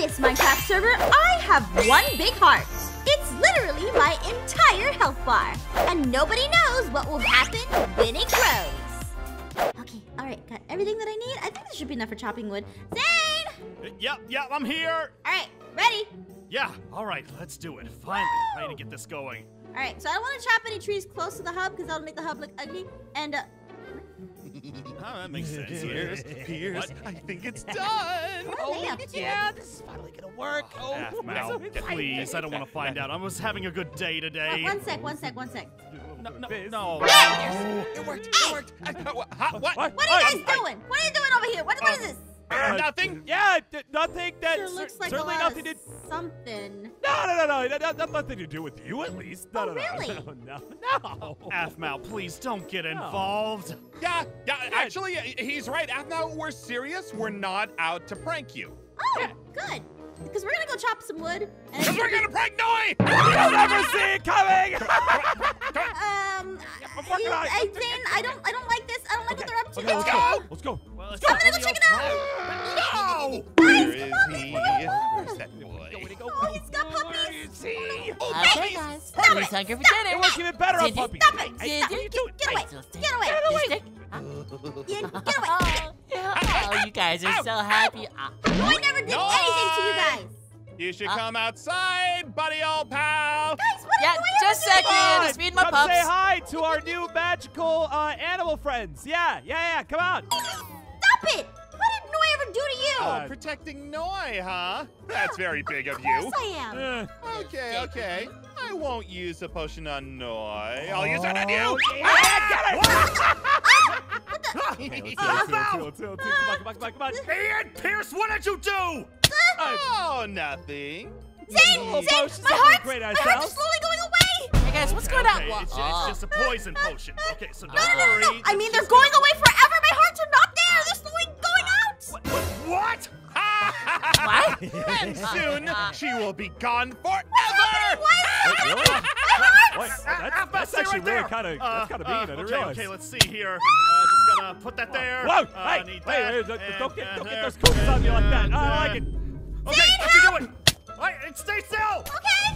this Minecraft server, I have one big heart. It's literally my entire health bar. And nobody knows what will happen when it grows. Okay, alright, got everything that I need. I think this should be enough for chopping wood. Zane! Yep, yep, I'm here. Alright, ready? Yeah, all right, let's do it. Finally, ready to get this going. Alright, so I don't want to chop any trees close to the hub because that'll make the hub look ugly. And, uh, Oh, that makes sense. Pierce, Pierce, What? I think it's done. Oh, yeah. yeah, this is finally gonna work. Oh, Half I'm so please, I don't want to find out. I was having a good day uh, today. one sec, one sec, one sec. No, no, Pierce. no. Oh. It worked. It ah! worked. Uh, uh, I, what? Huh, what? What are you guys doing? What are you doing over here? What, what is oh. this? Uh, Nothing. Yeah, nothing. That Sure looks like a certainly lot nothing to. something. No, no, no, no. That, that, that nothing to do with you, at least. No, Oh, no, no, really? no, no, no. Aphmau, please don't get involved. Yeah, yeah. Actually, he's right. Now we're serious. We're not out to prank you. Oh, good. Because we're gonna go chop some wood. Cause we're gonna prank Noi. You'll never see it coming. um, I'm working on it. I, I don't, I don't like this. I don't like what they're up to. Okay, let's go. Let's go. go. Let's go. Well, it's I'm gonna go check it out. No. Guys, Where is come he? Where's that boy? Oh, he's got puppies. Where is he? Oh, Okay, guys. Stop Who's it. hungry for Stop dinner? It works even better on puppies. Stop it. Hey, Stop. did Get, you- get away. Get away. You get away. Oh. You guys are so happy. I never did anything to you guys. You should Uh, come outside, buddy old pal. Guys, what Yeah, are you just a doing? second. Just feed my Come pups. say hi to our new magical uh, animal friends. Yeah, yeah, yeah. Come on. Stop it. What did Noi ever do to you? Oh, Uh, protecting Noi, huh? That's very big of Of you. course I am. Uh, Okay, okay. I won't use a potion on Noi. I'll use it on you. Oh, yeah, get it. What the? Okay, let's see, let's see, let's see, let's see. Come on, come on, come on, come on. Ian Pierce, what did you do? Oh, nothing. Zane, Oh, Zane, potions my are heart, my heart is slowly going away. Hey, guys, what's going on? Okay, Wha- it's, Ah. it's just a poison potion. Okay, so don't No, no, no, worry. no, no. I mean, they're going away forever. My hearts are not there. They're slowly going out. What? What? and soon she will be gone forever. Why is Wait, it really? My hearts. Wait, that's, Ah, that's actually right really kind of Uh, kind of mean. uh, I didn't okay, realize. okay, let's see here. Uh, just gonna put that there. Whoa! Uh, hey, need wait, wait, don't, get, uh, don't get those cookies on me like that. I like uh, it. Okay, what you doing? Hey, stay still. Okay.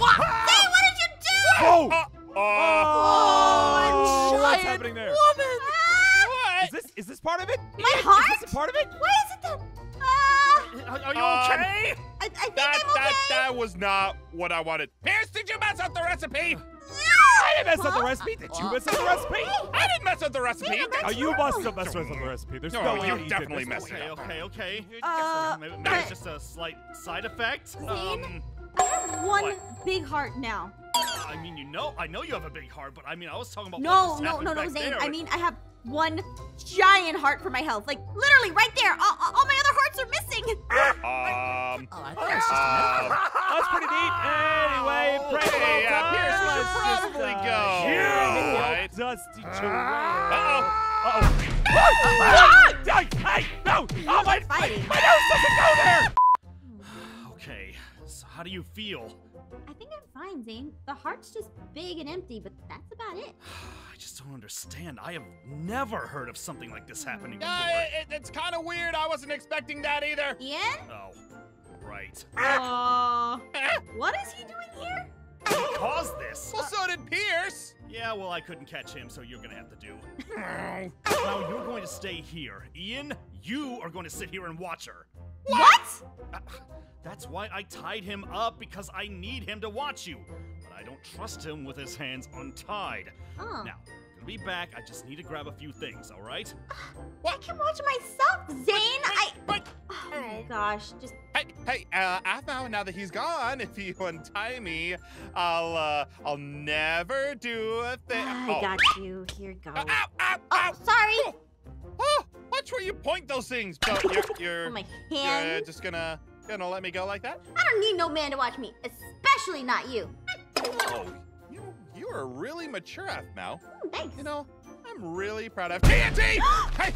Ah! Zane, what did you do? Oh! Uh, Oh! Oh, what's happening there? Woman. Ah, Is this is this part of it? my Is heart? Is this part of it? Why is it that? Uh, Are, are you Um, okay? I, I think that, I'm okay. that, that was not what I wanted. Pierce, did you mess up the recipe? I didn't mess up the recipe. Did you mess up the recipe? I didn't mess up the recipe. Yeah, Oh, you must have messed up the recipe. There's No, no, way you that definitely did this. messed it Okay, up. okay, okay. Uh, maybe, maybe it's just a slight side effect. Zane? Um, I have one What? big heart now. I mean, you know, I know you have a big heart, but I mean, I was talking about No, what just no, no, no, Zane. there. I mean, I have one giant heart for my health. Like, literally, right there. All, all all my other hearts are missing. Um, Oh, I thought it was just a uh, That's pretty neat. Anyway, Oh, prank hey, all uh, done. Pierce, should Let's just, probably uh, go, yeah, right? Dusty Uh-oh. Uh-oh. What? Hey, no! Oh, my, my, my nose doesn't go there! Okay, so how do you feel? I think I'm fine, Zane. The heart's just big and empty, but that's about it. I just don't understand. I have never heard of something like this happening before. Uh, it, it's kind of weird. I wasn't expecting that either. Ian? Oh, right. Uh, what is he doing here? He Caused this? Well, so did Pierce. Yeah, well, I couldn't catch him, so you're gonna have to do. now you're going to stay here. Ian, you are going to sit here and watch her. What? Uh, That's why I tied him up because I need him to watch you. But I don't trust him with his hands untied. Oh. Now, I'm gonna be back. I just need to grab a few things, all right? I can watch myself, Zane. I. But, Oh my gosh, just hey, hey, uh, Aphmau, now that he's gone, if you untie me, I'll, uh, I'll never do a thing. I oh. got you. Here goes. Ow, ow, ow, Oh, ow. sorry. Oh, watch where you point those things. But you're, you're, Oh, my you're just gonna, gonna let me go like that? I don't need no man to watch me, especially not you. Oh, you, you are really mature, Aphmau. Hmm, thanks. You know, I'm really proud of TNT. hey,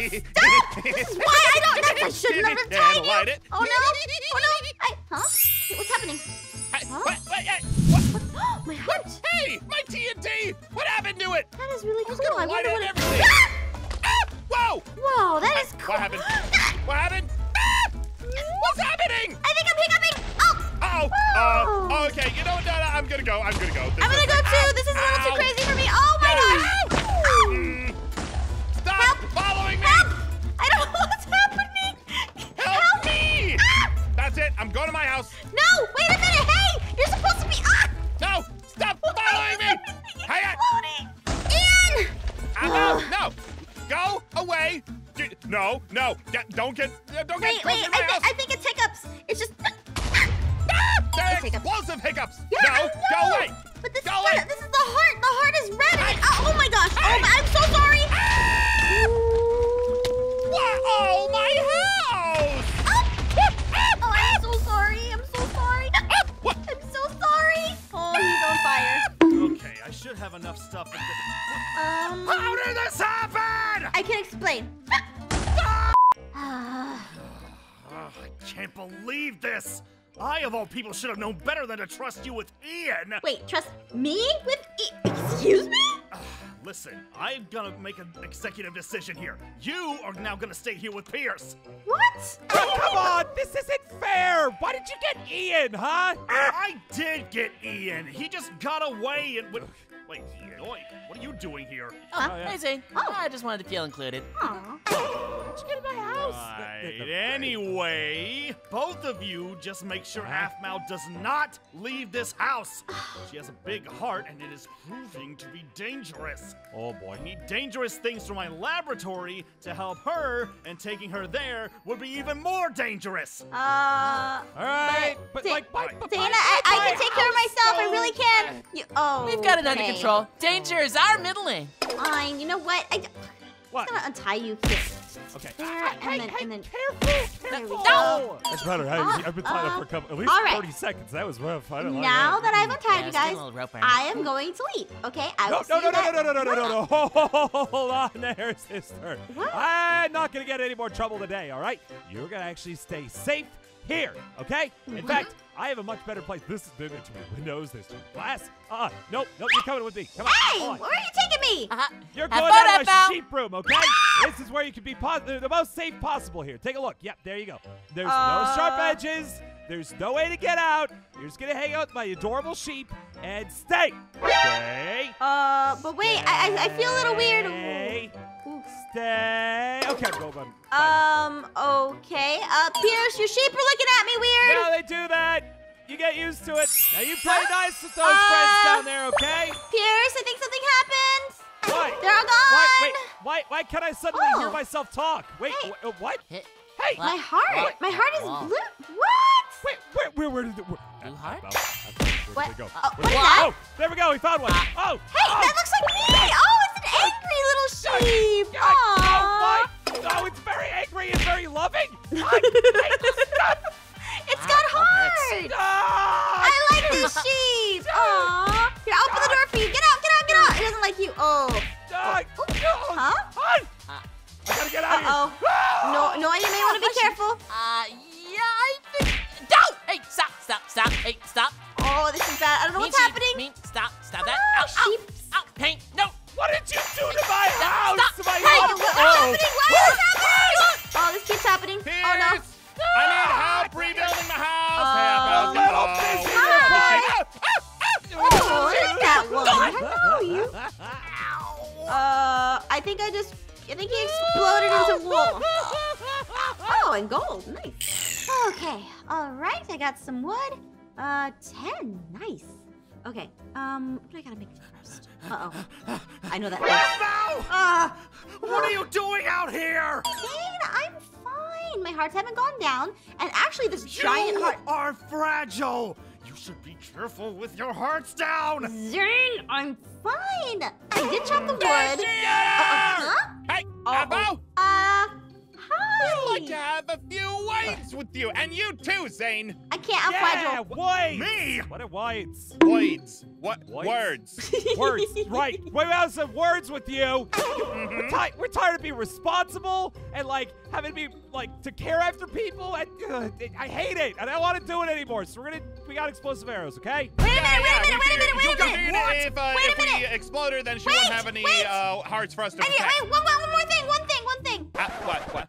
Ian, stop! This is why I don't. That's, I shouldn't have Yeah, tied you. it. Oh no! Oh no! I, huh? What's happening? Hey, Huh? what, what, hey, what? my heart. What? Hey, my TNT! What happened to it? That is really cool. I wonder what everything. Ah! Ah! Whoa! Whoa, that is cool. What happened? Ah! What happened? Ah! What's happening? I think I'm hiccuping. Oh! Uh oh. Uh, okay, you know what, Donna? I'm gonna go. I'm gonna go. This I'm gonna go too. This is a little too crazy for me. Oh my gosh! Mm. Help. Help! I don't know what's happening. Help, me! Ah! That's it. I'm going to my house. No! Wait a minute! Hey! No, no! Get, don't get! Don't Wait, get wait. close I, to my thi- house! I think it's hiccups. It's just. They're It's explosive hiccups! Yeah, no! I know. Go away! But this Go is away! the, this is the heart. The heart is red. and it- oh, oh my gosh! Oh, my, I'm so sorry. What? Oh, my house! Oh, I'm so sorry. I'm so sorry. What? I'm so sorry. Oh, he's on fire. Okay, I should have enough stuff. Um, How did this happen? I can explain. I can't believe this. I, of all people, should have known better than to trust you with Ian. Wait, trust me with e- Excuse me? Ah, listen, I'm gonna make an executive decision here. You are now gonna stay here with Pierce. What? Oh, come on, this isn't fair. Why did you get Ian, huh? I did get Ian. He just got away and wait, wait, what are you doing here? Oh, Oh, yeah. hey, Zane. Oh. I just wanted to feel included. Aw. How'd you get in my house? Right. Anyway, both of you just make sure Aphmau does not leave this house. She has a big heart and it is proving to be dangerous. Oh boy. I need dangerous things from my laboratory to help her, and taking her there would be even more dangerous. Uh. All right, but Da- like, but, but Dana, my- I, I can my take care of house, myself. I though. really can. You, oh. We've got it under okay. Control. Danger is our middle name. Fine. You know what? I, What? I'm gonna untie you here. Okay. There, Hey, and hey, then, hey, and then. careful, careful. go. That's better. I, Uh, I've been tied up for a couple, at least all right. 30 seconds. That was rough. I don't like Now that I've untied Yeah, you let's get a guys, little rope around. I am going to leave. Okay? I No, will no, see no, no, that- no, no, no, no, no, no, no. Hold on there, sister. What? I'm not going to get any more trouble today, all right? You're going to actually stay safe here, okay? In Mhm. fact, I have a much better place. This is there's too many windows, there's too glass. Uh, nope, nope, you're coming with me. Come on. Hey, hold on. where are you taking me? Uh-huh. You're Have going fun, out of my F.L. sheep room, okay? this is where you can be pos- the the most safe possible here. Take a look. Yep, there you go. There's Uh. no sharp edges. There's no way to get out. You're just gonna hang out with my adorable sheep and stay. Stay. Uh, but wait, I, I, I feel a little weird. Stay. Ooh. Stay. Okay, go on. Um, okay. Uh, Pierce, your sheep are looking at me weird. Now they do that. You get used to it. Now you play nice with those Uh. friends down there, okay? Pierce, I think something happened. Why? They're all gone. Why, wait, why, why can't I suddenly Oh. hear myself talk? Wait, Hey. wh- uh, what? Hit. Hey, What? My heart. What? My heart is Wow. blue. What? wait, where, where, where did it? Where, Blue heart? Well, where What? did it go? Oh, Where did what it is go? that? Oh, there we go. We found one. Ah. Oh, Hey, oh, that looks like me. Oh, it's an angry little sheep. Oh, my. Oh, it's very angry and very loving. I, I. It's got that heart. Stop. I like these sheep. Aww. Here, I'll open the door for you. Get out, get out, get out. It doesn't like you. Oh. Stop. Huh? Uh, I gotta get out Uh-oh. Ah! No, no, you may want to be careful. Uh, yeah, I think. Don't! Hey, stop, stop, stop. Hey, stop. Oh, this is bad. I don't know what's happening. Got some wood. Uh, 10. Nice. Okay. Um, what do I gotta make first? Uh-oh. I know that. Aphmau! Ah, What are you doing out here? Zane, I'm fine. My hearts haven't gone down. And actually, this giant you heart. are fragile. You should be careful with your hearts down. Zane, I'm fine. I did chop the wood. There she Uh, huh? Hey. Aphmau! Uh, I'd like to have a few words with you, and you too, Zane. I can't. I'm Yeah, fragile. whites. Me? What are whites? Words. What? Whites? Words. Words, right. We have some words with you. Mm-hmm. We're, ti- we're tired of being responsible and like having to be like to care after people. And uh, I hate it, and I don't want to do it anymore. So we're gonna we got explosive arrows, okay? Wait a minute. Wait a Yeah, minute. we Wait a minute. Wait a minute. figured If, uh, Wait a if we minute. explode her, then she Wait, wouldn't have any wait. uh, hearts for us to I need, protect. wait, one, one, one more thing. One thing. One thing. Uh, what? What?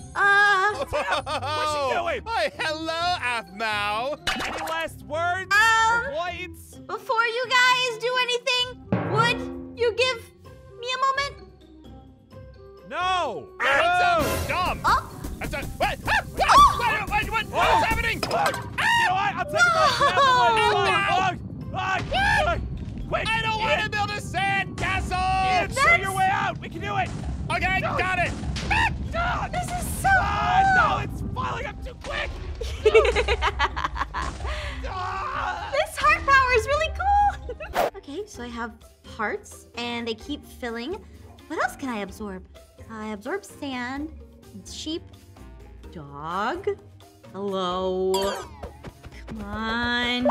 Uh, What's she doing? Hi, hello, Aphmau. Any last words? Um, or points? before you guys do anything, would you give me a moment? No. Hearts, and they keep filling. What else can I absorb? I absorb sand, sheep, dog. Hello. Come on.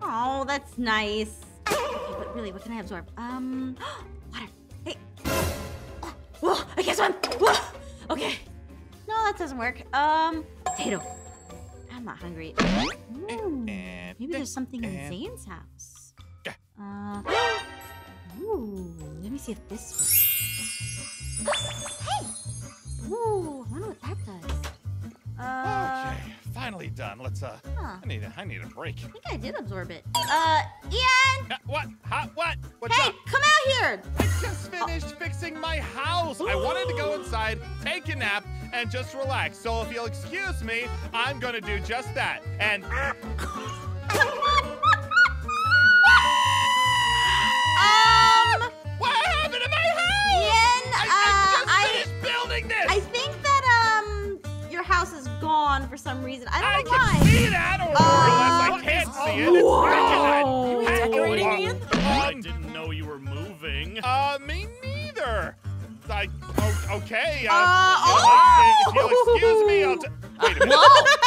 Oh, that's nice. Okay, but really, what can I absorb? Um, water. Hey. Oh, whoa, I can't swim. Whoa. Okay. No, that doesn't work. Um, potato. I'm not hungry. Ooh, maybe there's something in Zane's house. Uh, ooh, let me see if this works. hey! Ooh, I wonder what that does. Uh, Okay, finally done. Let's uh, huh. I need a, I need a break. I think I did absorb it. Uh, Ian! Uh, what? Huh? What? What's Hey, up? come out here! I just finished fixing my house. I wanted to go inside, take a nap, and just relax. So if you'll excuse me, I'm gonna do just that. And is gone for some reason. I I don't know can why. see that, or Uh, unless I can't see it. It's Whoa. freaking- You redecorating, I didn't know you were moving. uh, me neither. I, oh, okay. Uh, Uh, if you'll- oh. If you'll excuse me, I'll. T- wait a minute. Whoa!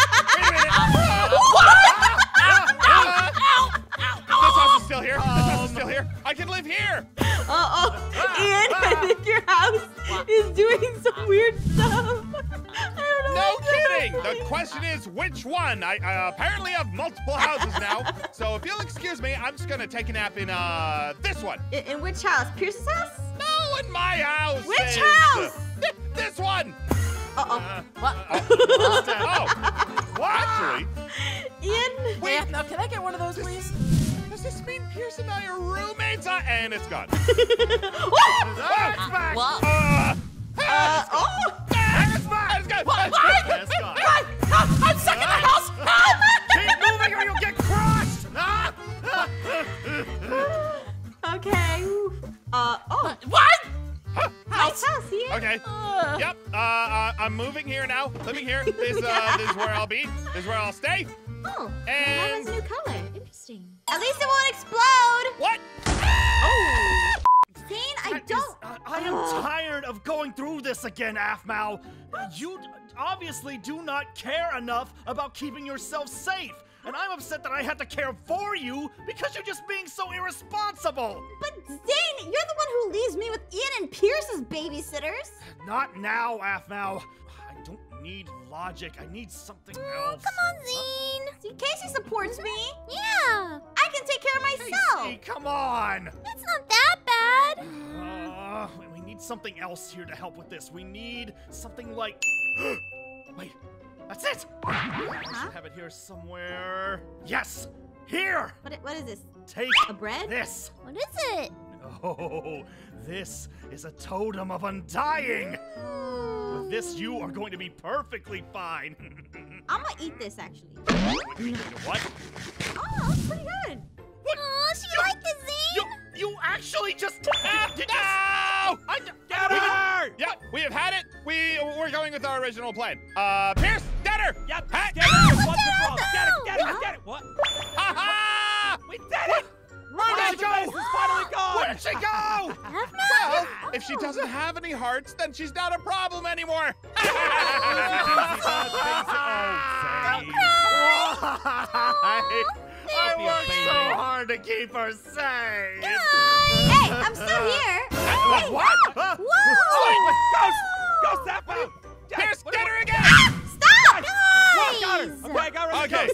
Question is which one. I uh, apparently have multiple houses now. So if you'll excuse me, I'm just gonna take a nap in uh this one. In, in which house? Pierce's house? No, in my house. Which is- house? Th- this one. Uh oh. Uh, What? oh, well, actually, Ian? Wait, now can I get one of those, please? does this mean Pierce and I are roommates? Uh, and it's gone. oh! That's back. Well, Uh, Uh, oh! it's back. It's gone. What? It's I'm moving here now. Let me hear. This, uh, this is where I'll be. This is where I'll stay. Oh, And- that has a new color. Interesting. At least it won't explode. What? Oh. Zane, I That is- don't. uh, I am tired of going through this again, Aphmau. You obviously do not care enough about keeping yourself safe. And I'm upset that I had to care for you because you're just being so irresponsible. But Zane, you're the one who leaves me with Ian and Pierce as babysitters. Not now, Aphmau. I don't need logic. I need something else. Come on, Zane. See, Kacy supports me. Yeah. I can take care of myself. Kacy, come on. It's not that bad. Uh, we need something else here to help with this. We need something like. Wait, that's it! I should have it here somewhere. Yes! Here! What, what is this? Take A bread? this! What is it? Oh, this is a totem of undying! With this, you are going to be perfectly fine. I'm gonna eat this actually. what? Oh, that's pretty good. What? Oh, she liked it, You, you actually just. Ah, did no! I, Get her! Yep, we have had it. We we're going with our original plan. Uh, Pierce, get her. Yep, Hat. get her! What's the problem? Get it, get it, get it! What? Ha ha! We did! Where'd Oh, she go? finally gone! Where'd she go? Well, if she doesn't have any hearts, then she's not a problem anymore. Why? I Don't be a worked baby. so hard to keep her safe. Hey, I'm still uh, here. Uh, what? What? Whoa! Ghost! Ghost, that out! Pierce, get her again. Ah! Stop! Got her! Guys! Okay, I got rid of Okay.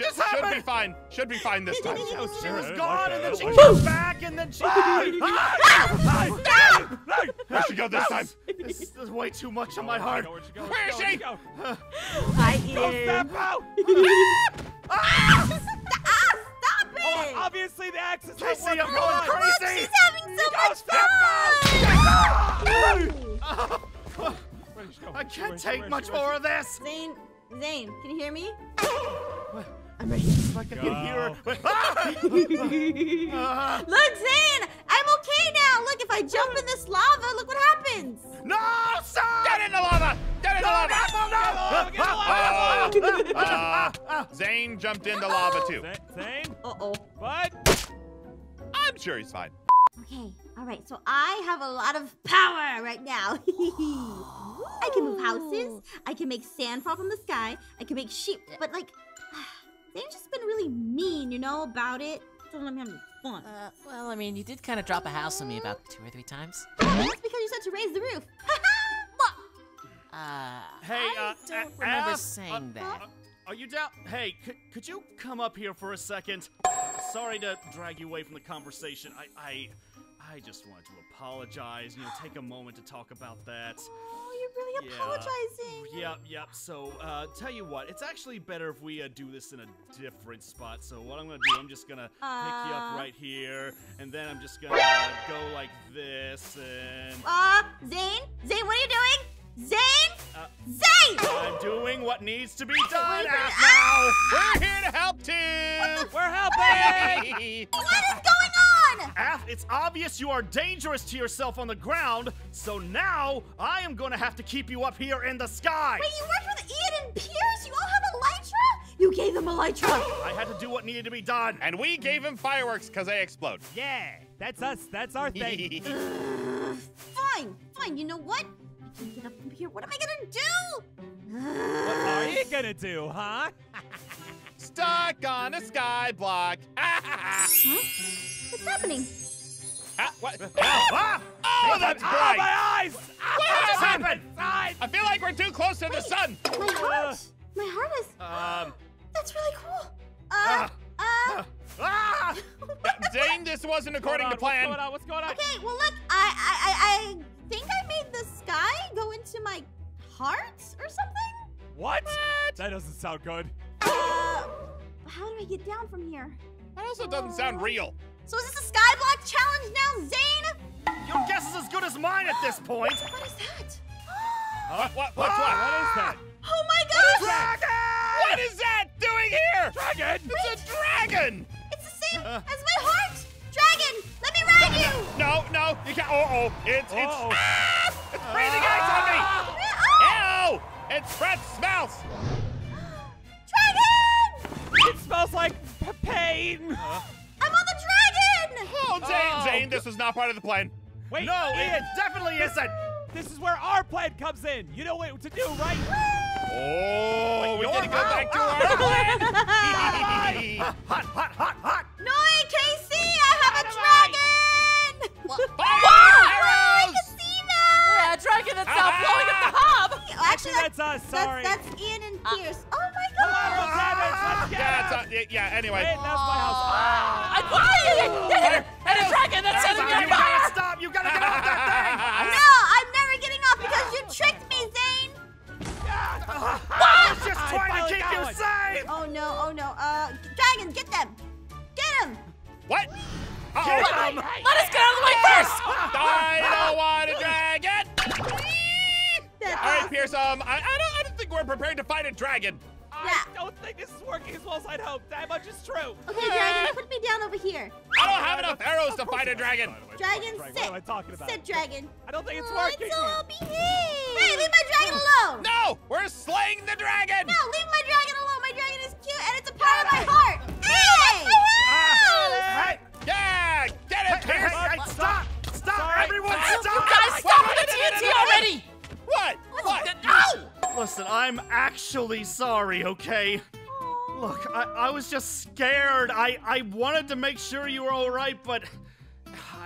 Ghost. What Yeah, should, just should be fine. Should be fine this time. She was Sure, gone, okay, and then she okay. came back, and then she. Where'd she go this time? This is way too much on my heart. God, Where'd she go? Where is she? go? Hi, Go step out! Ah, stop it! Oh, obviously the axe is not Kacy, I'm going Come on. crazy. She's having so Go much fun! Where'd she go? I Where'd she- where'd can't take much more of this. Zane, Zane, can you hear me? I'm ready. If I can Go. hear her. Look, Zane, I'm okay now. Look, if I jump in this lava, look what happens. no, stop! Get in the lava! Get in the lava! Get lava, get lava! Uh, uh, Zane jumped into lava too. Zane- Zane? Uh-oh. What? I'm sure he's fine. Okay, all right, so I have a lot of power right now. I can move houses. I can make sand fall from the sky. I can make sheep, but like, Zane's just been really mean, you know, about it. Doesn't let me have any fun. Uh, well, I mean, you did kind of drop a house on me about two or three times. That's because you said to raise the roof. Uh, Hey, I uh, don't A- remember uh, saying that. Are you down? Hey, could, could you come up here for a second? Sorry to drag you away from the conversation. I, I, I just wanted to apologize. You know, take a moment to talk about that. Really Yeah. apologizing. Yep, yep. So, uh, tell you what, it's actually better if we uh, do this in a different spot. So, what I'm gonna do, I'm just gonna pick you up Uh. right here, and then I'm just gonna uh, go like this, and Uh, Zane? Zane, what are you doing? Zane? Uh, Zane! I'm doing what needs to be done now. We're here to help Tim! We're helping! What is going on? Af, it's obvious you are dangerous to yourself on the ground, so now I am gonna have to keep you up here in the sky. Wait, you worked with Ian and Pierce? You all have Elytra? You gave them Elytra. I had to do what needed to be done. And we gave him fireworks because they explode. Yeah, that's us. That's our thing. Ugh, fine, fine. You know what? I can't get up from here. What am I gonna do? What are you gonna do, huh? Stuck on a sky block. Huh? What's happening? Ah, what? Ah! Oh, that's Ah, bright! my eyes! Ah, What just my happened? I feel like we're too close to the sun. My heart. My heart is. Um. That's really cool. Uh, Ah. uh. Ah! Zane, this wasn't according to plan. What's going on? What's going on? Okay, well look, I, I, I, I think I made the sky go into my heart or something. What? That doesn't sound good. Uh, how do I get down from here? That also doesn't sound real. So is this a skyblock challenge now, Zane? Your guess is as good as mine at this point. What is that? What? What? What's What what? is that? Oh my gosh! Dragon! What is that doing here? Dragon! It's a dragon! It's the same Uh. as my heart! Dragon, let me ride you! No, no, you can't. Oh, oh, it's it's Uh-oh. ah! It's breathing ice on me. Ah! Ew! It's Fred's smells. Dragon! It smells like p- pain. Oh, Zane, Oh. Zane, this was not part of the plan. Wait, No, Ian, it definitely isn't. this is where our plan comes in. You know what to do, right? Oh, we Your didn't go back to house. our plan. Hot, hot, hot, hot. Noi, Kacy, I have a dragon! Fire I arrows! can see now! Yeah, a dragon that's now blowing up the hub! Oh, Actually, That's us. Sorry. That's, that's Ian and Uh, Pierce. oh my Collateral damage. Let's get Yeah, it's, out. uh, yeah, anyway. Wait, that's my house. Ah! I, why? Hit a, hit a dragon that's setting me You on gotta fire! stop. You gotta get off that No, I'm never getting off because you tricked me, Zane! thing. I was just trying to finally keep you one. safe. Oh no, oh no. Uh, dragon, get them! Get them! What? Uh-oh. Get All 'em. Let us get out of the way first! I don't want a dragon. That's All right, awesome. Pierce. Um, I, I don't, I don't think we're prepared to fight a dragon. Is working as well as I'd hoped. That much is true. Okay, dragon, put me down over here. I don't have enough arrows to fight a dragon. Dragon, sit. What am I talking about? Sit, dragon. I don't think it's Oh, working. It's all behave. Hey, leave my dragon alone! No, we're slaying the dragon. No, leave my dragon alone. My dragon is cute and it's a part of my heart. Hey! Ah, hey, Yeah, get it, hey, hey, Pierce. hey, stop! Stop! Sorry. Everyone, You stop! Guys, stop with the TNT already! What? What? No! Listen, I'm actually sorry, okay? Look, I, I was just scared. I, I wanted to make sure you were all right, but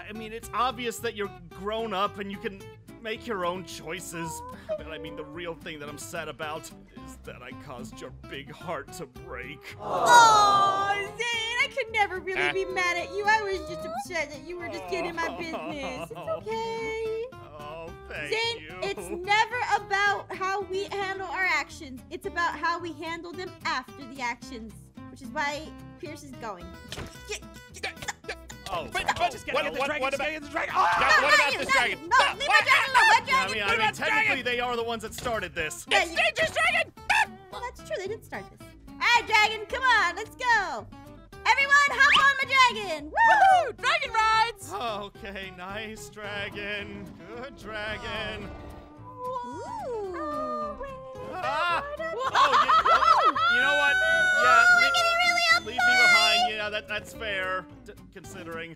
I mean, it's obvious that you're grown up and you can make your own choices. But I mean, the real thing that I'm sad about is that I caused your big heart to break. Oh, Zane, I could never really Ah. be mad at you. I was just upset that you were just getting my business. It's okay. Oh, thank Zane, you. it's never about how we handle actions. It's about how we handle them after the actions, which is why Pierce is going. Oh, But- oh, but- Just get What- get the what- dragon, what just about- get the dragon. Now, Ah! what about you, this not dragon? you. No, leave my dragon alone. My I dragon. mean, I mean, my technically, they are the ones that started this. Yeah, you- Dangerous dragon! Well, that's true. They did start this. All right, dragon, come on, let's go. Everyone, hop on my dragon. Woo! Woohoo! Dragon rides! Okay, nice dragon. Good dragon. Ooh. Ah! Oh, you, you know what? Yeah, Look leave, really leave me behind. Yeah, that, that's fair, considering.